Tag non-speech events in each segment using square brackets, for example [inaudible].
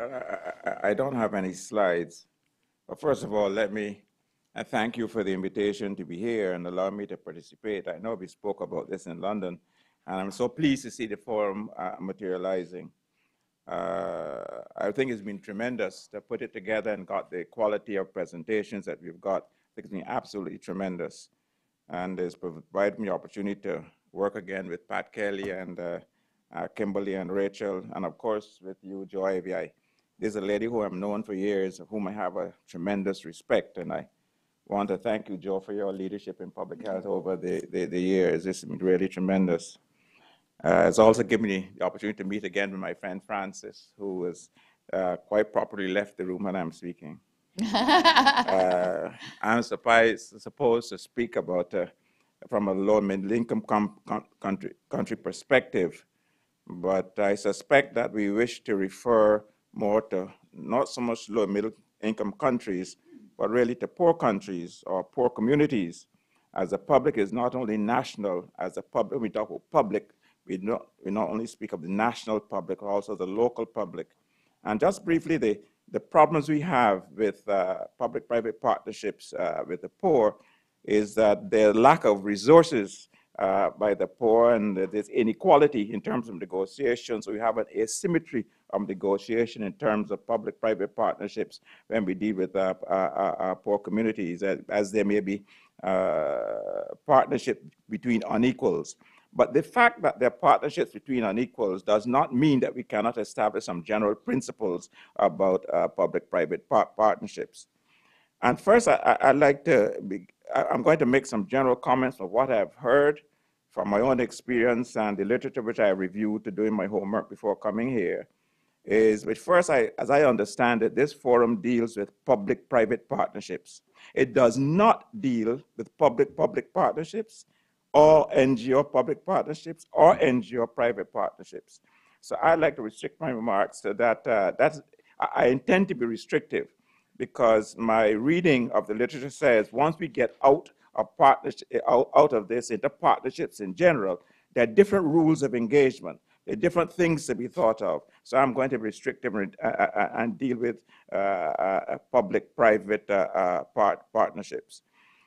I, don't have any slides. But first of all, let me thank you for the invitation to be here and allow me to participate. I know we spoke about this in London, and I'm so pleased to see the forum uh, materializing. Uh, I think it's been tremendous to put it together and got the quality of presentations that we've got. It's been absolutely tremendous. And it's provided me the opportunity to work again with Pat Kelley and uh, uh, Kimberly and Rachel, and of course with you, Jo Ivey. There's a lady who I've known for years, whom I have a tremendous respect, and I want to thank you, Joe, for your leadership in public health over the, the, the years. It's been really tremendous. Uh, it's also given me the opportunity to meet again with my friend Francis, who was uh, quite properly left the room when I'm speaking. [laughs] uh, I'm surprised, supposed to speak about uh, from a low middle income country, country perspective, but I suspect that we wish to refer more to not so much low middle income countries, but really to poor countries or poor communities, as the public is not only national, as the public, we talk about public, we not, we not only speak of the national public, but also the local public. And just briefly, the, the problems we have with uh, public-private partnerships uh, with the poor is that the lack of resources uh, by the poor and there's inequality in terms of negotiations. We have an asymmetry of negotiation in terms of public-private partnerships when we deal with uh, our, our, poor communities, as, there may be uh, partnership between unequals. But the fact that there are partnerships between unequals does not mean that we cannot establish some general principles about uh, public-private par partnerships. And first, I, would like to, I'm going to make some general comments of what I've heard from my own experience and the literature which I reviewed to doing my homework before coming here. Is, but first, I, as I understand it, this forum deals with public-private partnerships. It does not deal with public-public partnerships or NGO public partnerships or NGO private partnerships. So I'd like to restrict my remarks to that. Uh, that's, I intend to be restrictive because my reading of the literature says once we get out of partnership, out, of this into partnerships in general, there are different rules of engagement. There are different things to be thought of. So I'm going to be restrictive and, uh, uh, uh deal with uh, public-private part partnerships.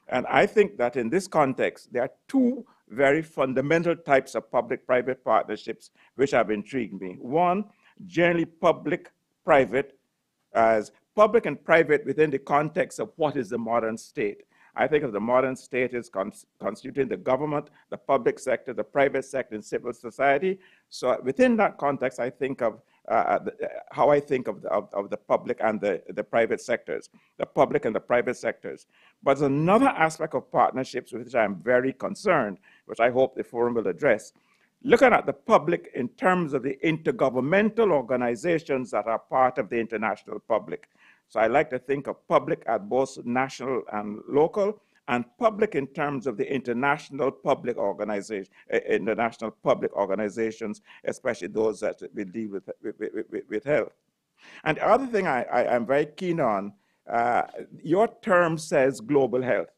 And I think that in this context, there are two very fundamental types of public-private partnerships which have intrigued me. One, generally public-private as public and private within the context of what is the modern state. I think of the modern state as constituting the government, the public sector, the private sector, and civil society. So within that context, I think of uh, uh, how I think of the, of, of, the public and the, the private sectors, the public and the private sectors. But there's another aspect of partnerships with which I'm very concerned, which I hope the forum will address. Looking at the public in terms of the intergovernmental organizations that are part of the international public. So I like to think of public at both national and local, and public in terms of the international public organization, uh, international public organizations, especially those that deal with, with, with, health. And the other thing I, I, am very keen on, uh, your term says global health.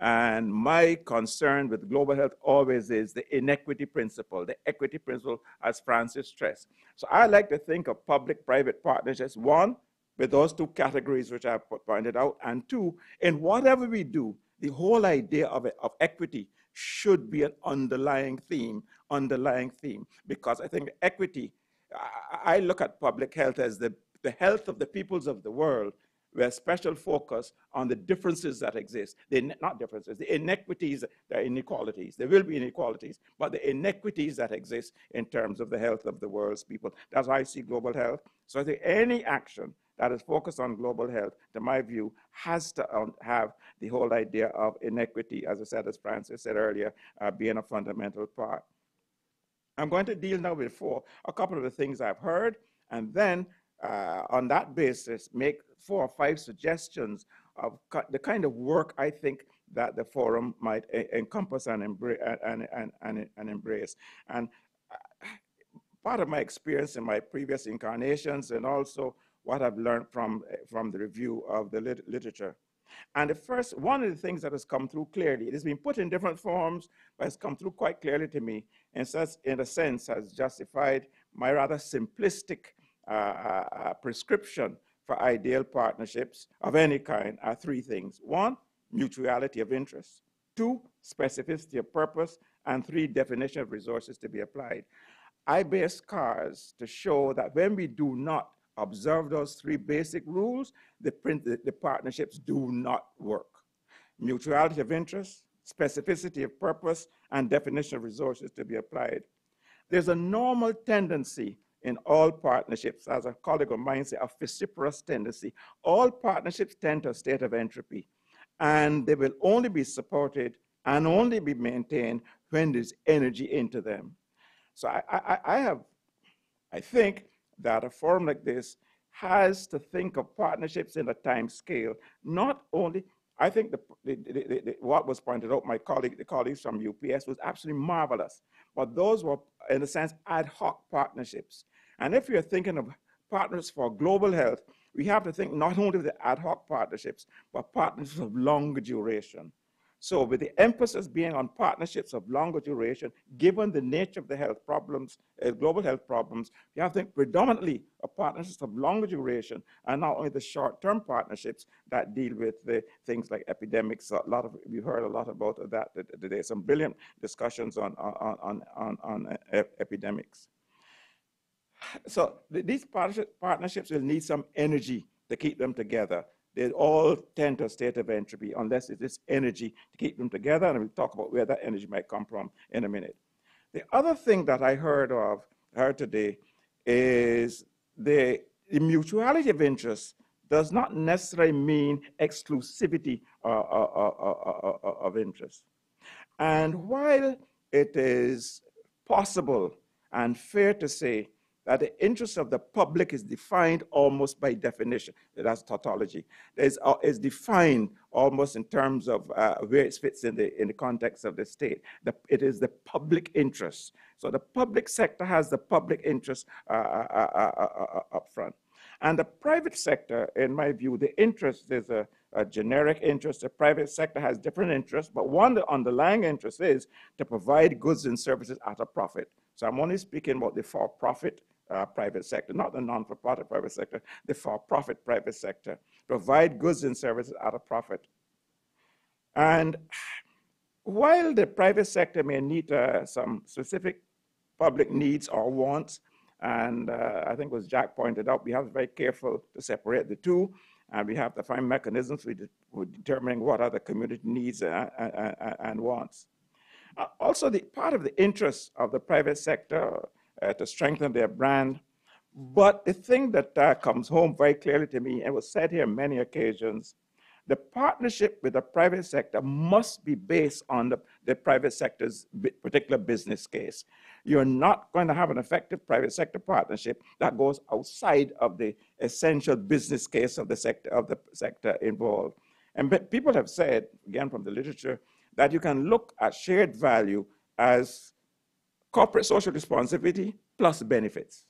And my concern with global health always is the inequity principle, the equity principle, as Francis stressed. So I like to think of public-private partnerships, one, with those two categories which I pointed out, and two, in whatever we do, the whole idea of, of equity should be an underlying theme, underlying theme, because I think equity, I, I look at public health as the, the health of the peoples of the world with a special focus on the differences that exist. The, not differences, the inequities, the inequalities. There will be inequalities, but the inequities that exist in terms of the health of the world's people. That's why I see global health. So I think any action that is focused on global health, to my view, has to um, have the whole idea of inequity, as I said, as Francis said earlier, uh, being a fundamental part. I'm going to deal now with four, a couple of the things I've heard, and then uh, on that basis, make four or five suggestions of the kind of work I think that the forum might encompass and, embrace, and, and, and, and embrace. And uh, part of my experience in my previous incarnations and also what I've learned from, from the review of the lit literature. And the first, one of the things that has come through clearly, it has been put in different forms, but it's come through quite clearly to me, and such, in a sense, has justified my rather simplistic uh, uh, prescription for ideal partnerships of any kind are three things. One, mutuality of interest. Two, specificity of purpose. And three, definition of resources to be applied. I bear scars to show that when we do not observe those three basic rules, the, the, partnerships do not work. Mutuality of interest, specificity of purpose, and definition of resources to be applied. There's a normal tendency in all partnerships, as a colleague of mine said, a vociferous tendency. All partnerships tend to a state of entropy, and they will only be supported and only be maintained when there's energy into them. So I, I, I have, I think that a forum like this has to think of partnerships in a time scale, not only I think the, the, the, what was pointed out, my colleague, the colleagues from UPS was absolutely marvelous. But those were, in a sense, ad hoc partnerships. And if you're thinking of partners for global health, we have to think not only of the ad hoc partnerships, but partnerships of long duration. So with the emphasis being on partnerships of longer duration, given the nature of the health problems, uh, global health problems, we have to think predominantly of partnerships of longer duration and not only the short-term partnerships that deal with the things like epidemics. A lot of, we heard a lot about that today, some brilliant discussions on, on, on, on, on uh, epidemics. So these partnerships will need some energy to keep them together they all tend to a state of entropy unless it is energy to keep them together, and we'll talk about where that energy might come from in a minute. The other thing that I heard of, heard today, is the, the mutuality of interest does not necessarily mean exclusivity uh, uh, uh, of interest. And while it is possible and fair to say that the interest of the public is defined almost by definition. That's tautology. It's, uh, it's defined almost in terms of uh, where it fits in the, in the context of the state. The, it is the public interest. So the public sector has the public interest uh, uh, uh, uh, up front. And the private sector, in my view, the interest is a, a, generic interest. The private sector has different interests, but one the underlying interest is to provide goods and services at a profit. So I'm only speaking about the for-profit uh, private sector, not the non-for-profit private sector, the for-profit private sector, provide goods and services at a profit. And while the private sector may need uh, some specific public needs or wants, and uh, I think as Jack pointed out, we have to be very careful to separate the two, and we have to find mechanisms for, de for determining what are the community needs and, and, and wants. Uh, also, the part of the interest of the private sector uh, to strengthen their brand. But the thing that uh, comes home very clearly to me, and was said here many occasions, the partnership with the private sector must be based on the, the private sector's particular business case. You're not going to have an effective private sector partnership that goes outside of the essential business case of the sector of the sector involved. And people have said, again from the literature, that you can look at shared value as corporate social responsibility plus benefits.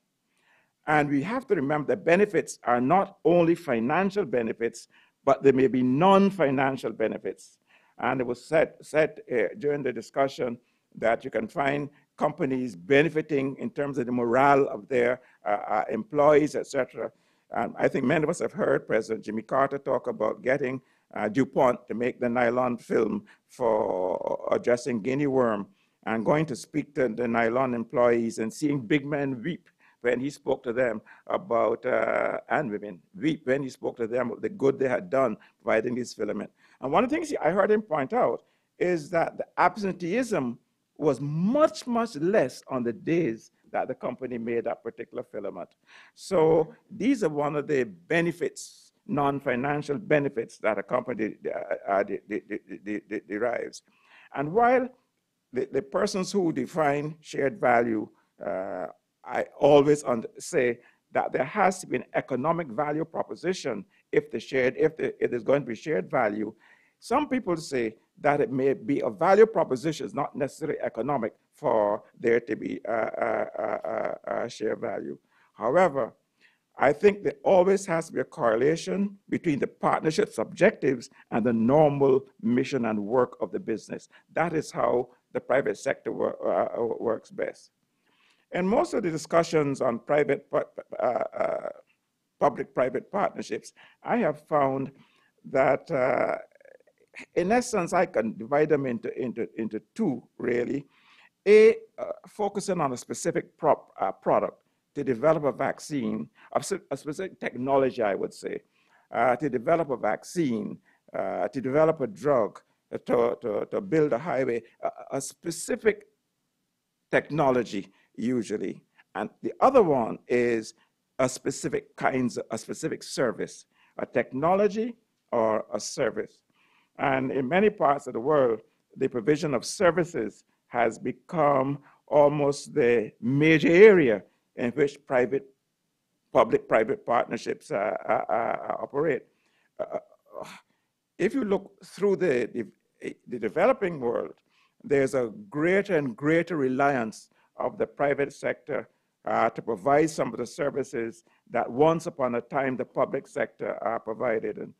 And we have to remember that benefits are not only financial benefits, but there may be non-financial benefits. And it was said, said uh, during the discussion that you can find companies benefiting in terms of the morale of their uh, uh, employees, etc. Um, I think many of us have heard President Jimmy Carter talk about getting uh, DuPont to make the nylon film for addressing guinea worm and going to speak to the nylon employees and seeing big men weep when he spoke to them about, uh, and women weep when he spoke to them of the good they had done providing this filament. And one of the things I heard him point out is that the absenteeism was much, much less on the days that the company made that particular filament. So these are one of the benefits, non-financial benefits that a company uh, uh, derives. And while the, the persons who define shared value, uh, I always say that there has to be an economic value proposition if the shared, if the, it is going to be shared value. Some people say that it may be a value proposition, it's not necessarily economic for there to be a, a, a, a shared value. However, I think there always has to be a correlation between the partnership's objectives and the normal mission and work of the business. That is how the private sector uh, uh, works best. And most of the discussions on private, uh, uh, public-private partnerships, I have found that uh, in essence, I can divide them into, into, into two, really. A, uh, focusing on a specific prop, product to develop a vaccine, a, specific technology, I would say, to develop a vaccine, to develop a drug, to, to, to build a highway, a, a specific technology usually. And the other one is a specific kinds, a specific service, a technology or a service. And in many parts of the world, the provision of services has become almost the major area in which private, public-private partnerships uh, uh, uh, operate. Uh, if you look through the, the, the, developing world, there's a greater and greater reliance of the private sector uh, to provide some of the services that once upon a time the public sector provided. And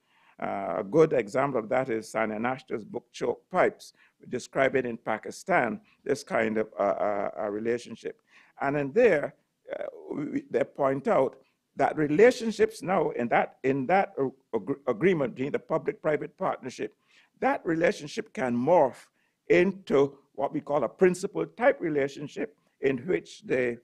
uh, a good example of that is Sania Nishtar's book, Choked Pipes, describing in Pakistan this kind of uh, uh, relationship. And in there, uh, we, they point out that relationships now in that, in that ag agreement between the public-private partnership, that relationship can morph into what we call a principal type relationship in which the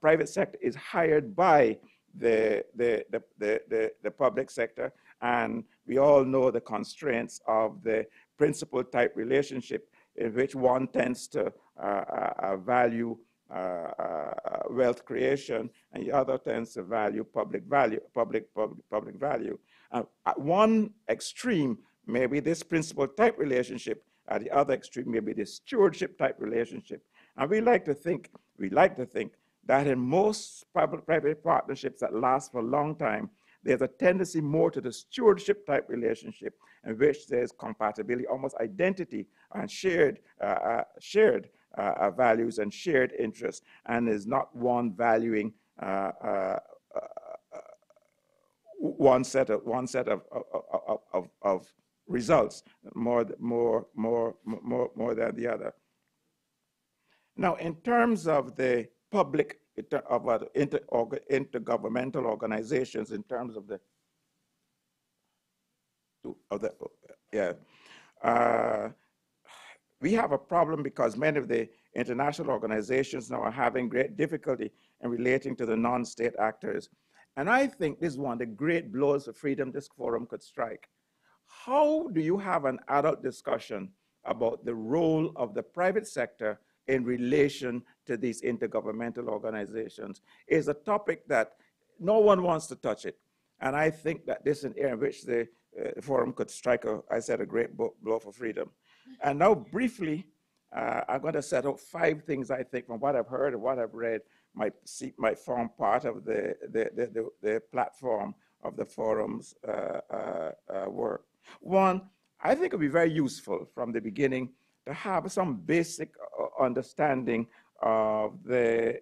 private sector is hired by the, the, the, the, the, public sector and we all know the constraints of the principal type relationship in which one tends to uh, uh, uh value uh, uh, wealth creation and the other tends to value public value, public, public, public value. at one extreme, maybe this principal type relationship, at the other extreme, maybe this stewardship type relationship. And we like to think, we like to think that in most public-private partnerships that last for a long time, there's a tendency more to the stewardship type relationship in which there's compatibility, almost identity and shared, uh, uh, shared uh, uh values and shared interests, and is not one valuing uh, uh, one set of one set of, of, of, of results more, more, more, more, more than the other. Now, in terms of the public of uh, inter, intergovernmental organizations in terms of the of the yeah. Uh, we have a problem because many of the international organizations now are having great difficulty in relating to the non-state actors. And I think this is one of the great blows for freedom this forum could strike. How do you have an adult discussion about the role of the private sector in relation to these intergovernmental organizations is a topic that no one wants to touch it. And I think that this is an area in which the uh, forum could strike, a, I said, a great blow for freedom. And now briefly, uh, I'm going to set out five things I think from what I've heard and what I've read might, see, might form part of the, the, the, the, the platform of the forum's uh, uh, uh work. One, I think it would be very useful from the beginning to have some basic uh, understanding of the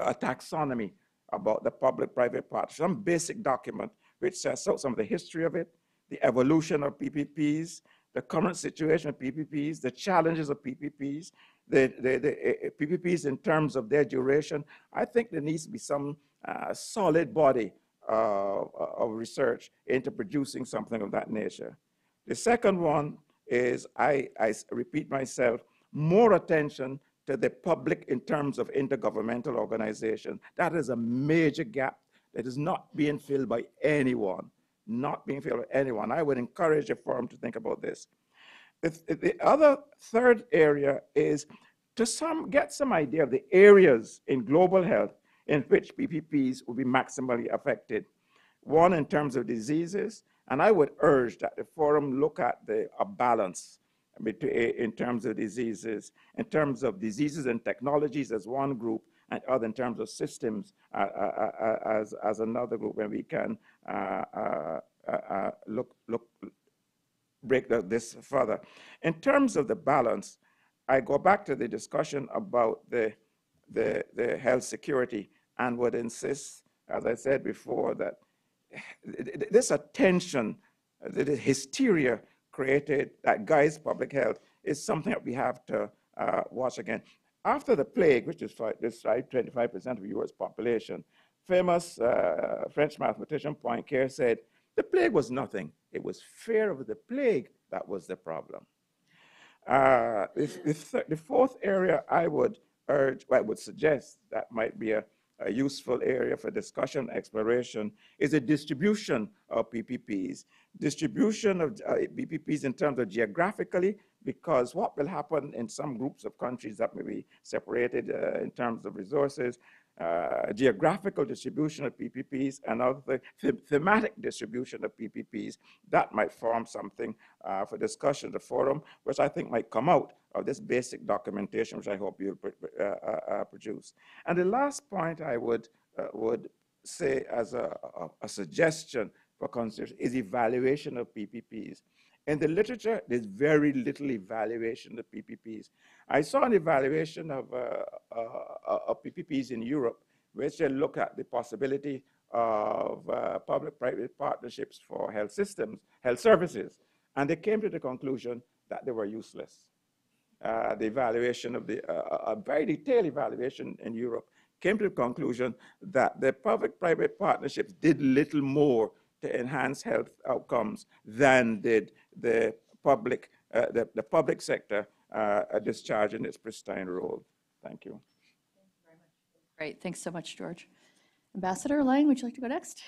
uh, taxonomy about the public-private partnership, some basic document which sets out some of the history of it, the evolution of PPPs, the current situation of PPPs, the challenges of PPPs, the, the, the uh, PPPs in terms of their duration. I think there needs to be some uh, solid body uh, of research into producing something of that nature. The second one is, I, I repeat myself, more attention to the public in terms of intergovernmental organization. That is a major gap that is not being filled by anyone, not being filled by anyone. I would encourage the forum to think about this. The, the other third area is to some, get some idea of the areas in global health in which PPPs will be maximally affected. One, in terms of diseases, and I would urge that the forum look at the a balance in terms of diseases, in terms of diseases and technologies as one group, and other in terms of systems uh, uh, uh, as, as another group, where we can uh, look, look, break this further. In terms of the balance, I go back to the discussion about the, the, the health security and would insist, as I said before, that this attention, the hysteria created that guides public health is something that we have to uh, watch again. after the plague, which described 25% of the US population, famous uh, French mathematician Poincare said, the plague was nothing. It was fear of the plague that was the problem. Uh, the, the, th- the fourth area I would urge, I would suggest that might be a, a useful area for discussion, exploration, is the distribution of PPPs. Distribution of uh, PPPs in terms of geographically, because what will happen in some groups of countries that may be separated uh, in terms of resources, uh, geographical distribution of PPPs and other the thematic distribution of PPPs, that might form something uh, for discussion, at the forum, which I think might come out of this basic documentation, which I hope you'll uh, uh, uh, produce. And the last point I would, uh, would say as a, a, a suggestion for consideration is evaluation of PPPs. In the literature, there's very little evaluation of PPPs. I saw an evaluation of, uh, uh, of PPPs in Europe, which they look at the possibility of uh, public-private partnerships for health systems, health services, and they came to the conclusion that they were useless. Uh, the evaluation of the, uh, a very detailed evaluation in Europe came to the conclusion that the public-private partnerships did little more to enhance health outcomes than did the public, uh, the, the public sector uh, discharging its pristine role. Thank you. Thank you Great, thanks so much, George. Ambassador Lang, would you like to go next?